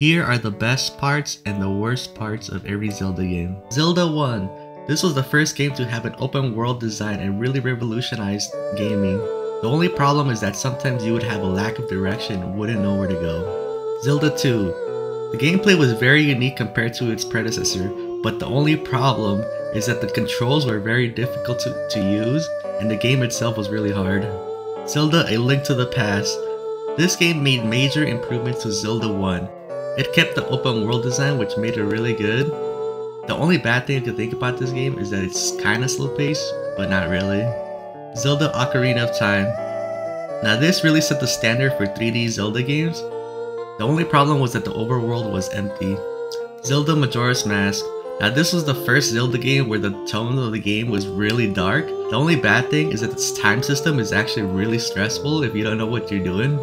Here are the best parts and the worst parts of every Zelda game. Zelda 1. This was the first game to have an open world design and really revolutionized gaming. The only problem is that sometimes you would have a lack of direction and wouldn't know where to go. Zelda 2. The gameplay was very unique compared to its predecessor, but the only problem is that the controls were very difficult to, to use and the game itself was really hard. Zelda A Link to the Past. This game made major improvements to Zelda 1. It kept the open world design which made it really good. The only bad thing to think about this game is that it's kinda slow paced, but not really. Zelda Ocarina of Time. Now this really set the standard for 3D Zelda games. The only problem was that the overworld was empty. Zelda Majora's Mask. Now this was the first Zelda game where the tone of the game was really dark. The only bad thing is that its time system is actually really stressful if you don't know what you're doing.